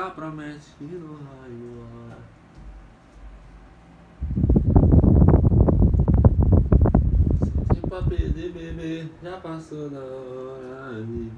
promete que não vai embora. Sem tempo pra perder, bebê, já passou da hora, amigo.